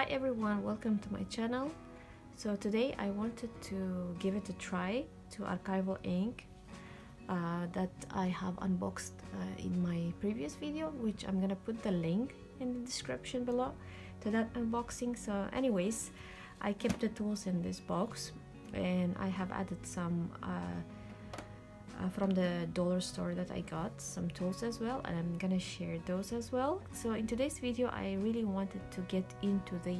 Hi everyone, welcome to my channel. So today I wanted to give it a try to archival ink uh, that I have unboxed uh, in my previous video which I'm gonna put the link in the description below to that unboxing so anyways I kept the tools in this box and I have added some uh, uh, from the dollar store that I got some tools as well and I'm gonna share those as well. So in today's video I really wanted to get into the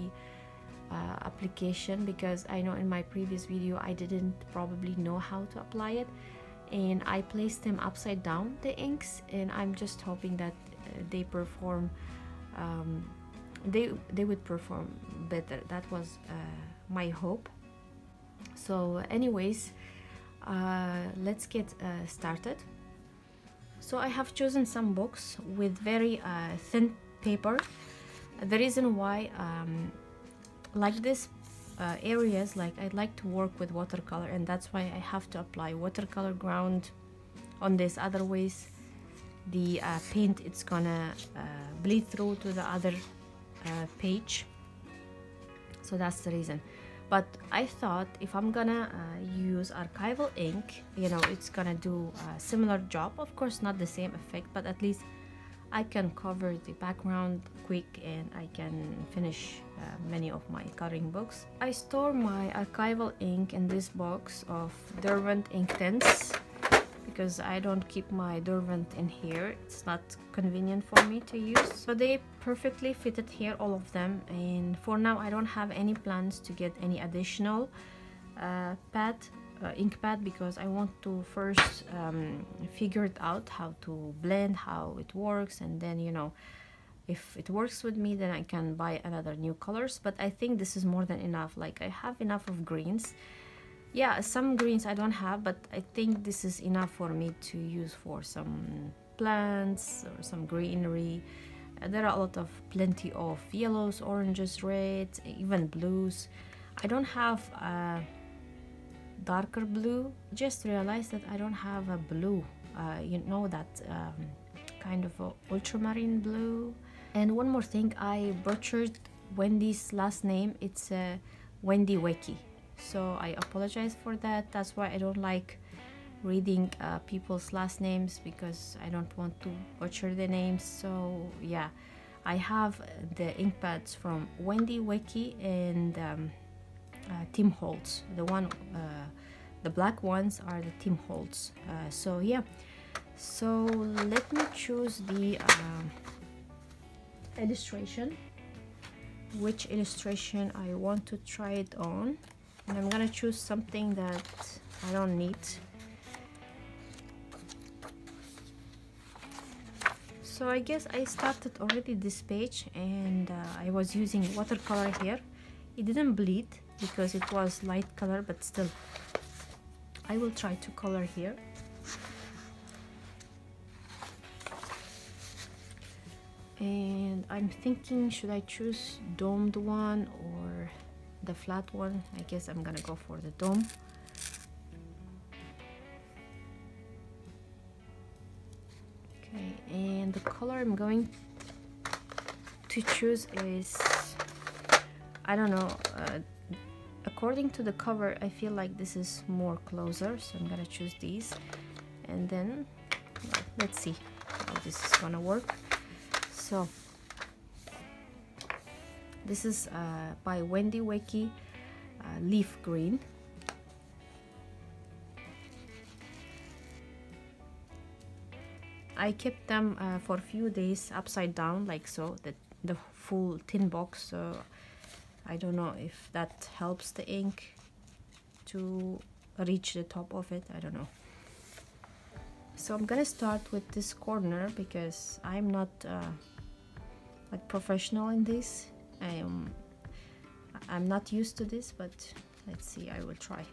uh, application because I know in my previous video I didn't probably know how to apply it and I placed them upside down the inks and I'm just hoping that uh, they perform um, they they would perform better. That was uh, my hope. So anyways uh, let's get uh, started. So I have chosen some books with very uh, thin paper. The reason why um, like this uh, areas like I like to work with watercolor and that's why I have to apply watercolor ground on this. Otherwise the uh, paint it's gonna bleed through to the other page. So that's the reason but I thought if I'm gonna uh, use archival ink you know it's gonna do a similar job of course not the same effect but at least I can cover the background quick and I can finish uh, many of my coloring books. I store my archival ink in this box of Derwent ink Inktense because I don't keep my Derwent in here. It's not convenient for me to use. So they perfectly fitted here, all of them. And for now, I don't have any plans to get any additional uh, pad uh, ink pad because I want to first um, figure it out how to blend how it works and then you know if it works with me then I can buy another new colors but I think this is more than enough like I have enough of greens yeah some greens I don't have but I think this is enough for me to use for some plants or some greenery. Uh, there are a lot of plenty of yellows oranges reds even blues. I don't have uh, darker blue. Just realized that I don't have a blue. Uh, you know that um, kind of ultramarine blue. And one more thing I butchered Wendy's last name. It's uh, Wendy Vecchi so I apologize for that that's why I don't like reading uh, people's last names because I don't want to butcher the names so yeah I have the ink pads from Wendy Vecchi and um, uh, Tim Holtz. The one, uh, the black ones are the Tim Holtz. Uh, so yeah, so let me choose the illustration. Which illustration I want to try it on, and I'm gonna choose something that I don't need. So I guess I started already this page and uh, I was using watercolor here. It didn't bleed because it was light color but still I will try to color here and I'm thinking should I choose domed one or the flat one I guess I'm gonna go for the dome. Okay and the color I'm going to choose is I don't know uh, according to the cover I feel like this is more closer so I'm gonna choose these. And then let's see how this is gonna work. So this is uh, by Wendy Vecchi uh, leaf green. I kept them uh, for a few days upside down like so the, the full tin box so I don't know if that helps the ink to reach the top of it I don't know. So I'm gonna start with this corner because I'm not uh, like professional in this I am I'm not used to this but let's see I will try.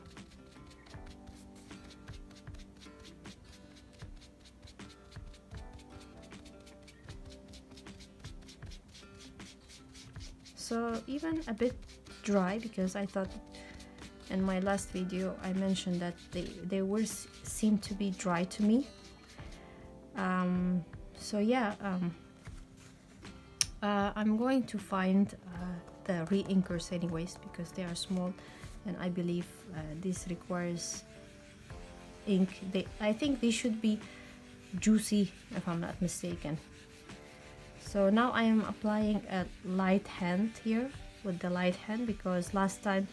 So even a bit dry because I thought in my last video I mentioned that they, they were seem to be dry to me. Um, so yeah um, uh, I'm going to find uh, the re-inkers anyways because they are small and I believe uh, this requires ink. They I think they should be juicy if I'm not mistaken. So now I am applying a light hand here with the light hand because last time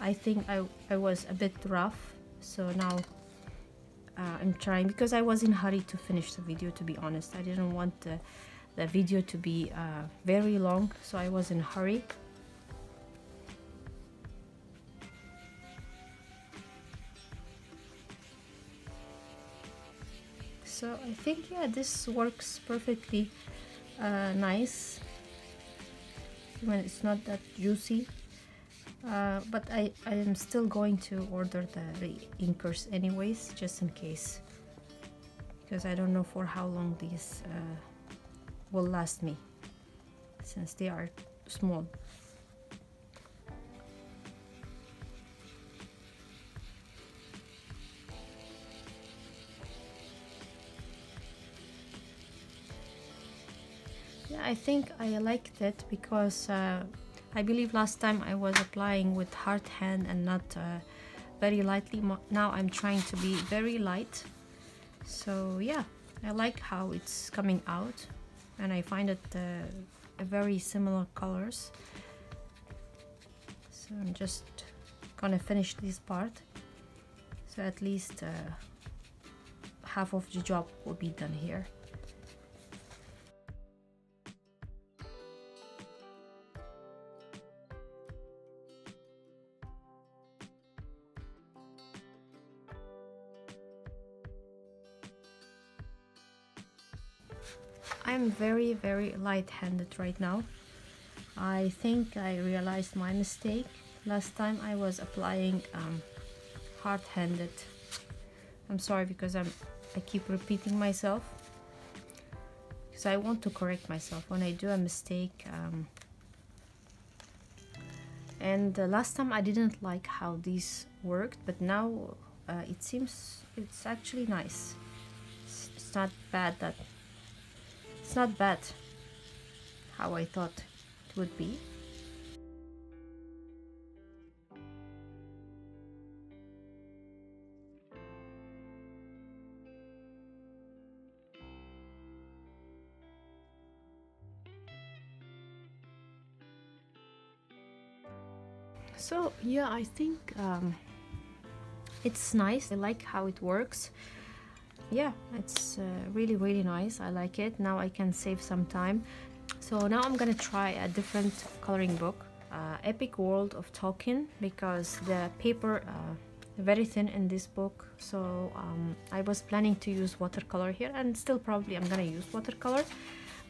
I think I, I was a bit rough. So now uh, I'm trying because I was in hurry to finish the video to be honest. I didn't want the, the video to be uh, very long so I was in a hurry. So I think yeah this works perfectly uh, nice when it's not that juicy. Uh, but I, I am still going to order the inkers anyways just in case because I don't know for how long these uh, will last me since they are small. Yeah I think I liked it because uh, I believe last time I was applying with hard hand and not uh, very lightly. Now I'm trying to be very light. So yeah I like how it's coming out and I find it uh, very similar colors. So I'm just gonna finish this part. So at least uh, half of the job will be done here very very light-handed right now. I think I realized my mistake. Last time I was applying um, hard-handed. I'm sorry because I'm I keep repeating myself. Because I want to correct myself when I do a mistake um, and uh, last time I didn't like how this worked but now uh, it seems it's actually nice. It's, it's not bad that it's not bad how I thought it would be. So yeah, I think um, it's nice. I like how it works yeah it's uh, really really nice. I like it. Now I can save some time. So now I'm gonna try a different coloring book uh, Epic World of Tolkien because the paper uh, very thin in this book. So um, I was planning to use watercolor here and still probably I'm gonna use watercolor.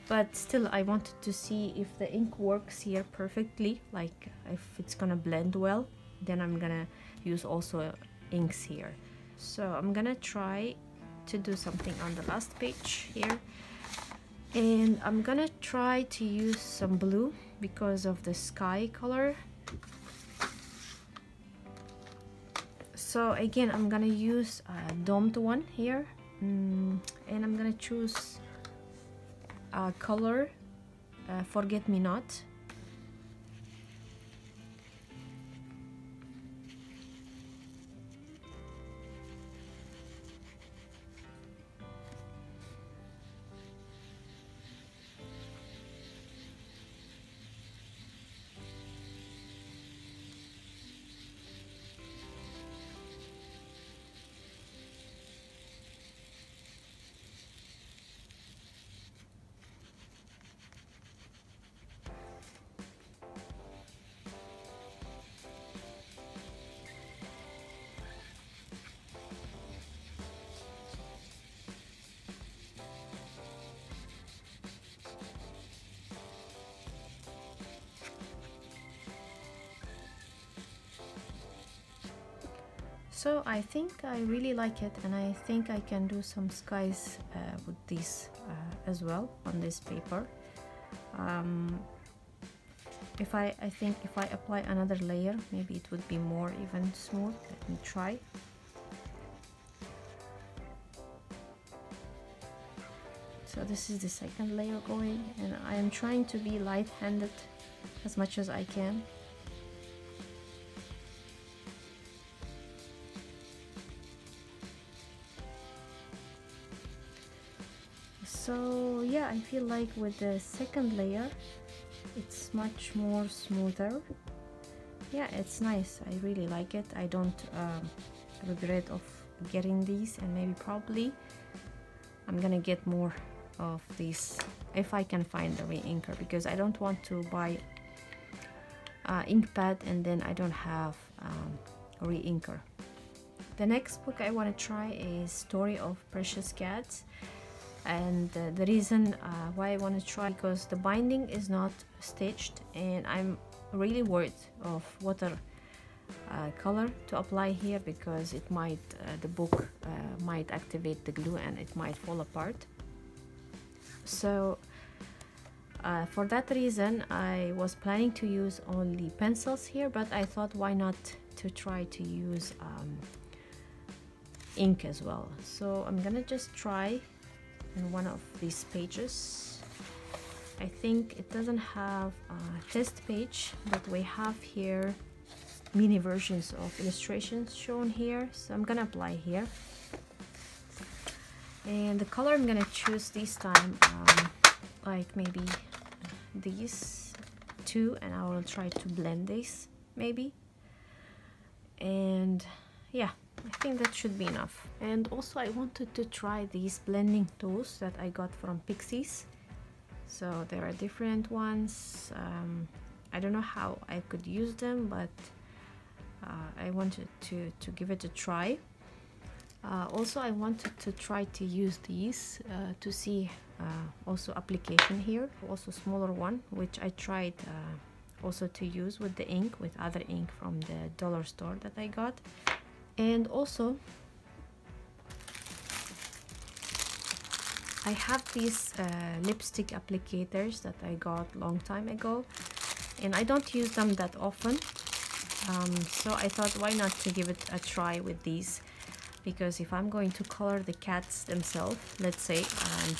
But still I wanted to see if the ink works here perfectly like if it's gonna blend well. Then I'm gonna use also inks here. So I'm gonna try to do something on the last page here. And I'm gonna try to use some blue because of the sky color. So again I'm gonna use a domed one here. Mm, and I'm gonna choose a color uh, forget so I think I really like it and I think I can do some skies uh, with this uh, as well on this paper. Um, if I, I think if I apply another layer maybe it would be more even smooth. Let me try. So this is the second layer going and I am trying to be light-handed as much as I can. So yeah, I feel like with the second layer, it's much more smoother. Yeah, it's nice. I really like it. I don't um, regret of getting these and maybe probably I'm gonna get more of these if I can find the re-inker because I don't want to buy uh, ink pad and then I don't have um, re-inker. The next book I want to try is Story of Precious Cats and uh, the reason uh, why I want to try because the binding is not stitched and I'm really worried of water uh, color to apply here because it might uh, the book uh, might activate the glue and it might fall apart. So uh, for that reason I was planning to use only pencils here but I thought why not to try to use um, ink as well. So I'm gonna just try in one of these pages. I think it doesn't have a test page but we have here mini versions of illustrations shown here. So I'm gonna apply here. And the color I'm gonna choose this time um, like maybe these two and I will try to blend this maybe. And yeah I think that should be enough and also I wanted to try these blending tools that I got from Pixiss so there are different ones um, I don't know how I could use them but uh, I wanted to, to give it a try. Uh, also, I wanted to try to use these uh, to see also application here, also smaller one, which I tried also to use with the ink, with other ink from the dollar store that I got. And also, I have these uh, lipstick applicators that I got long time ago. And I don't use them that often. Um, so I thought why not to give it a try with these? Because if I'm going to color the cats themselves let's say um,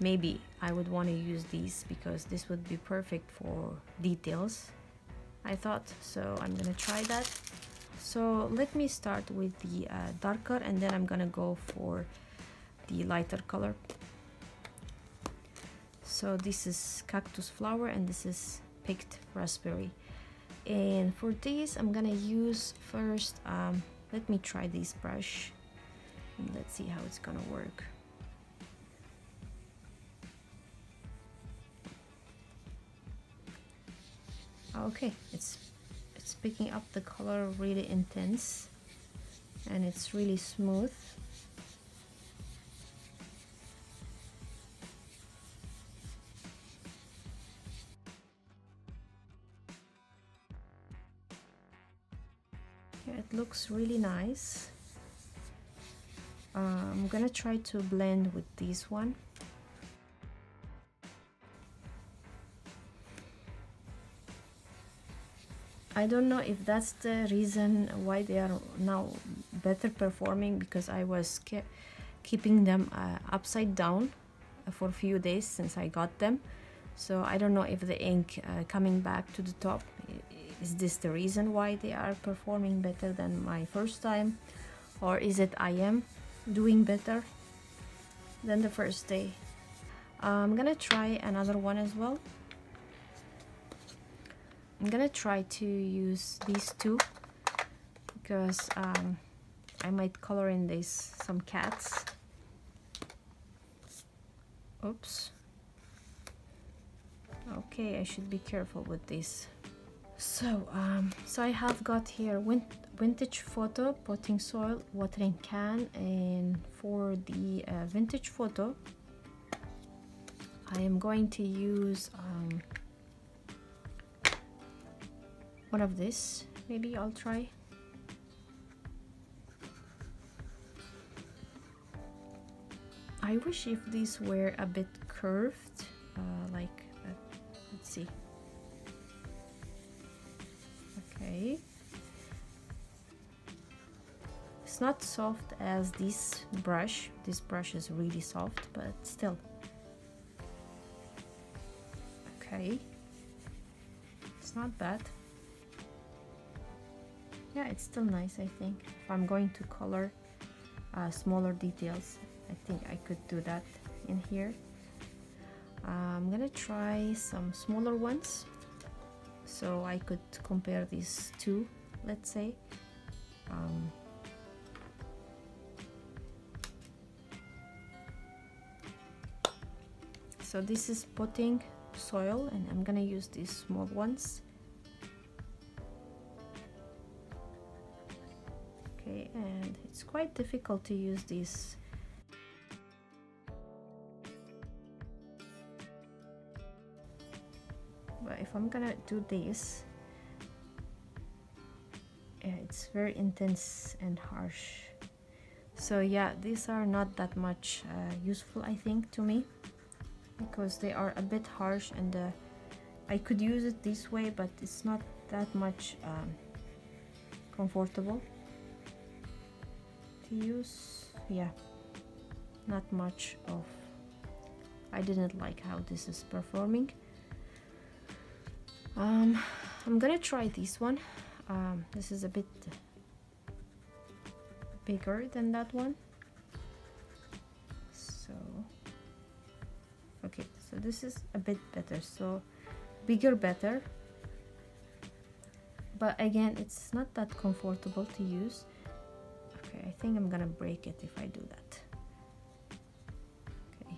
maybe I would want to use these because this would be perfect for details I thought. So I'm gonna try that so let me start with the uh, darker and then I'm gonna go for the lighter color. So this is cactus flower and this is picked raspberry. And for this I'm gonna use first um, let me try this brush. And let's see how it's gonna work. Okay it's picking up the color really intense and it's really smooth. It looks really nice. Uh, I'm gonna try to blend with this one I don't know if that's the reason why they are now better performing because I was ke keeping them uh, upside down for a few days since I got them. So I don't know if the ink uh, coming back to the top is this the reason why they are performing better than my first time? Or is it I am doing better than the first day? I'm gonna try another one as well I'm gonna try to use these two because um, I might color in this some cats. Oops. Okay I should be careful with this. So um, so I have got here win vintage photo potting soil watering can and for the uh, vintage photo I am going to use um, one of this. Maybe I'll try. I wish if these were a bit curved uh, like uh, let's see. Okay. It's not soft as this brush. This brush is really soft but still. Okay. It's not bad yeah it's still nice I think. If I'm going to color uh, smaller details I think I could do that in here. Uh, I'm gonna try some smaller ones so I could compare these two let's say. Um, so this is potting soil and I'm gonna use these small ones and it's quite difficult to use these. But if I'm gonna do this yeah, it's very intense and harsh. So yeah these are not that much uh, useful I think to me because they are a bit harsh and uh, I could use it this way but it's not that much um, comfortable use? Yeah. Not much of I didn't like how this is performing. Um, I'm gonna try this one. Um, this is a bit bigger than that one. So okay so this is a bit better. So bigger better. But again it's not that comfortable to use I think I'm gonna break it if I do that. Okay.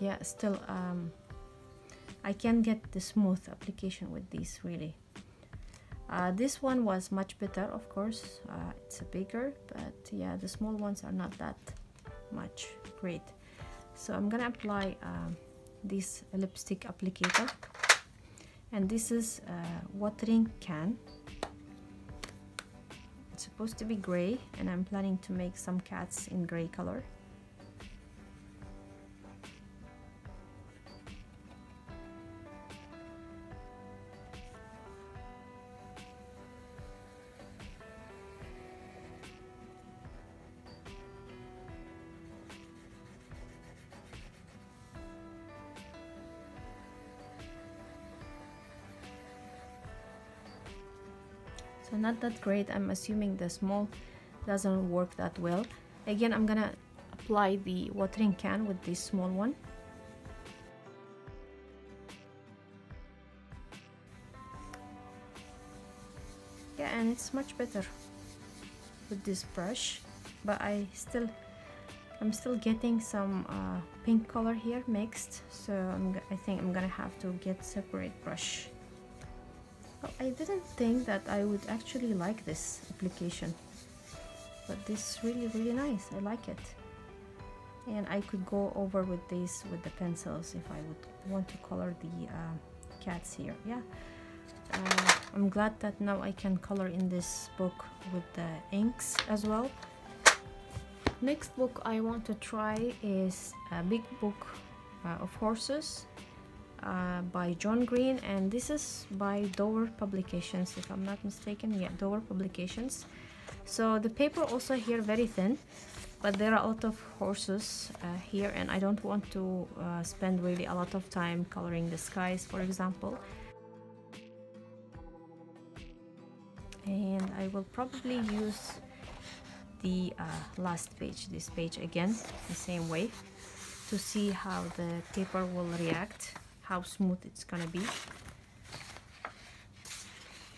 Yeah still um, I can't get the smooth application with these really. Uh, this one was much better of course. Uh, it's a bigger but yeah the small ones are not that much great. So I'm gonna apply um, this lipstick applicator and this is watering can. It's supposed to be gray and I'm planning to make some cats in gray color so not that great. I'm assuming the small doesn't work that well. Again I'm gonna apply the watering can with this small one. Yeah and it's much better with this brush but I still I'm still getting some uh, pink color here mixed. So I'm, I think I'm gonna have to get separate brush I didn't think that I would actually like this application but this is really really nice. I like it. And I could go over with this with the pencils if I would want to color the uh, cats here. Yeah. Uh, I'm glad that now I can color in this book with the inks as well. Next book I want to try is a big book uh, of horses uh, by John Green and this is by Dover Publications if I'm not mistaken. Yeah Dover Publications. So the paper also here very thin but there are a lot of horses uh, here and I don't want to uh, spend really a lot of time coloring the skies for example. And I will probably use the uh, last page this page again the same way to see how the paper will react how smooth it's gonna be.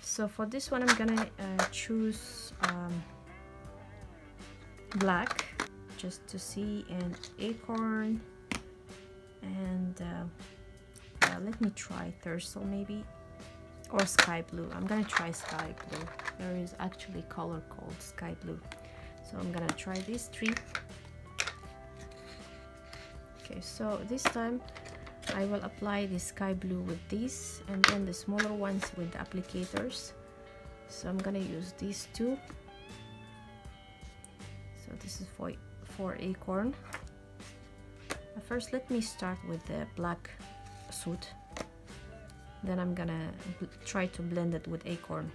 So for this one I'm gonna uh, choose um, black just to see an acorn and uh, uh, let me try Thurso maybe or sky blue. I'm gonna try sky blue. There is actually color called sky blue. So I'm gonna try these three. Okay so this time I will apply the sky blue with these and then the smaller ones with the applicators. So I'm gonna use these two. So this is for, for acorn. First let me start with the black suit then I'm gonna try to blend it with acorn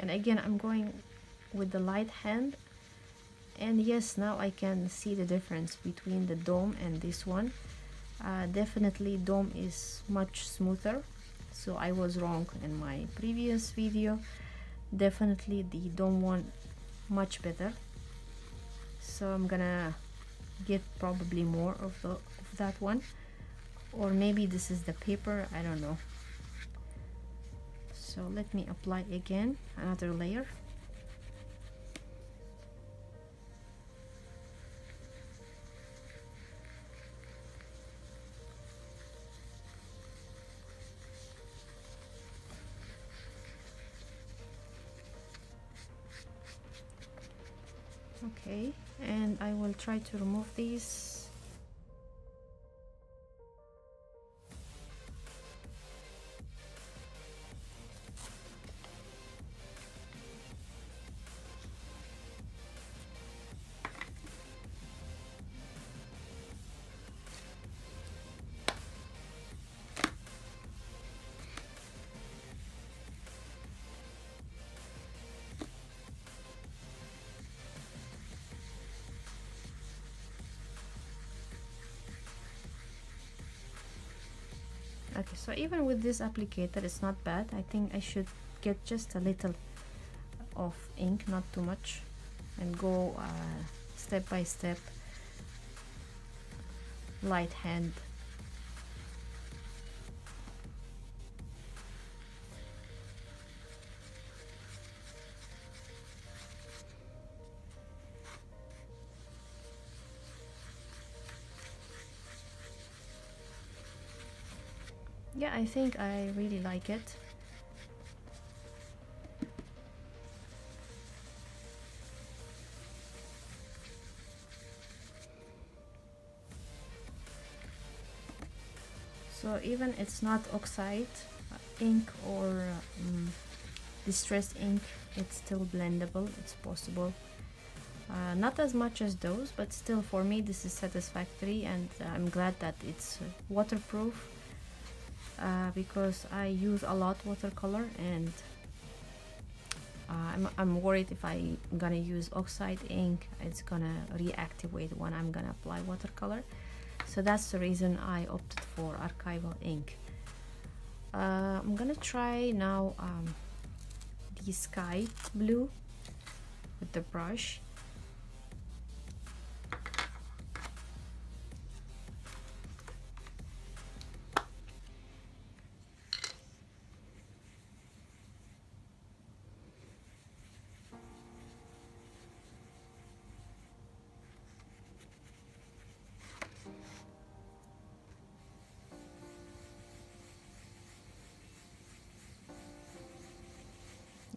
and again I'm going with the light hand. And yes now I can see the difference between the dome and this one. Uh, definitely dome is much smoother. So I was wrong in my previous video. Definitely the dome one much better. So I'm gonna get probably more of, the, of that one. Or maybe this is the paper I don't know so let me apply again another layer. Okay and I will try to remove these even with this applicator it's not bad. I think I should get just a little of ink not too much and go uh, step by step light hand I think I really like it. So even it's not oxide uh, ink or um, distressed ink it's still blendable it's possible. Uh, not as much as those but still for me this is satisfactory and I'm glad that it's uh, waterproof uh, because I use a lot watercolor and uh, I'm, I'm worried if I'm gonna use oxide ink it's gonna reactivate when I'm gonna apply watercolor. So that's the reason I opted for archival ink. Uh, I'm gonna try now um, the sky blue with the brush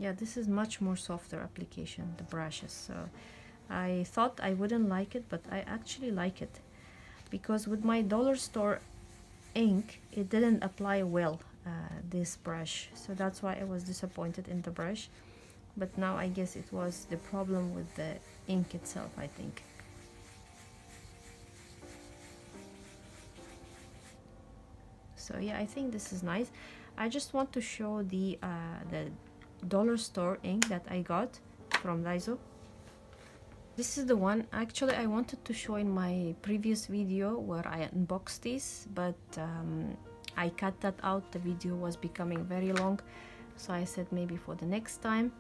yeah this is much more softer application the brushes so I thought I wouldn't like it but I actually like it. Because with my dollar store ink it didn't apply well uh, this brush. So that's why I was disappointed in the brush. But now I guess it was the problem with the ink itself I think. So yeah I think this is nice. I just want to show the uh, the dollar store ink that I got from Daiso. This is the one actually I wanted to show in my previous video where I unboxed this but um, I cut that out. The video was becoming very long so I said maybe for the next time.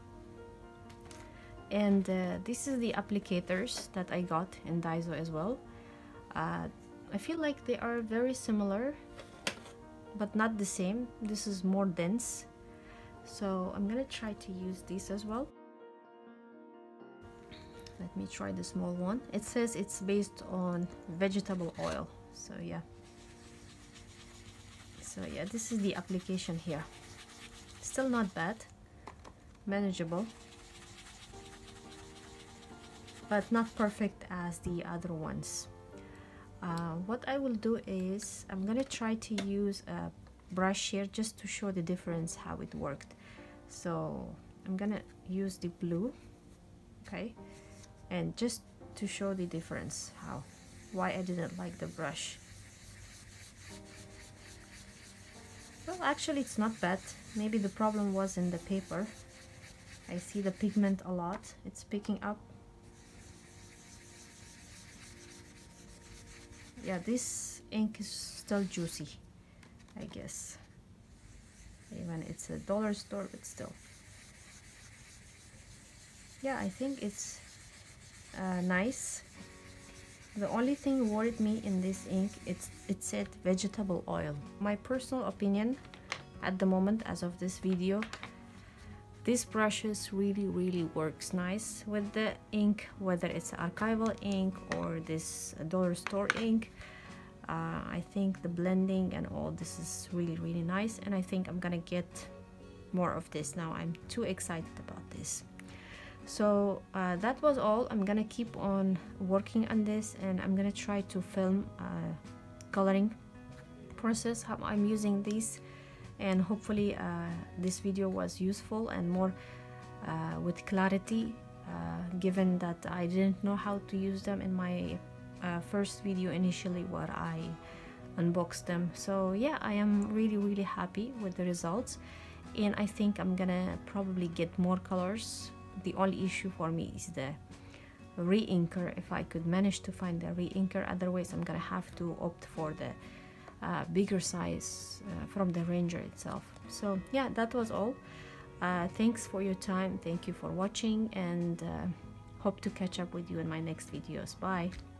And uh, this is the applicators that I got in Daiso as well. Uh, I feel like they are very similar but not the same. This is more dense so I'm gonna try to use this as well. Let me try the small one. It says it's based on vegetable oil. So yeah. So yeah this is the application here. Still not bad. Manageable. But not perfect as the other ones. Uh, what I will do is I'm gonna try to use a brush here just to show the difference how it worked. So I'm gonna use the blue okay? And just to show the difference how why I didn't like the brush. Well actually it's not bad. Maybe the problem was in the paper. I see the pigment a lot. It's picking up. Yeah this ink is still juicy I guess. Even it's a dollar store but still. Yeah I think it's uh, nice. The only thing worried me in this ink it's it said vegetable oil. My personal opinion at the moment as of this video this brushes really really works nice with the ink whether it's archival ink or this dollar store ink uh, I think the blending and all this is really really nice and I think I'm gonna get more of this now. I'm too excited about this. So uh, that was all. I'm gonna keep on working on this and I'm gonna try to film uh, coloring process how I'm using these and hopefully uh, this video was useful and more uh, with clarity uh, given that I didn't know how to use them in my uh, first video initially where I unboxed them. So yeah I am really really happy with the results. And I think I'm gonna probably get more colors. The only issue for me is the re-inker. If I could manage to find the re-inker otherwise I'm gonna have to opt for the uh, bigger size uh, from the Ranger itself. So yeah that was all. Uh, thanks for your time. Thank you for watching and uh, hope to catch up with you in my next videos. Bye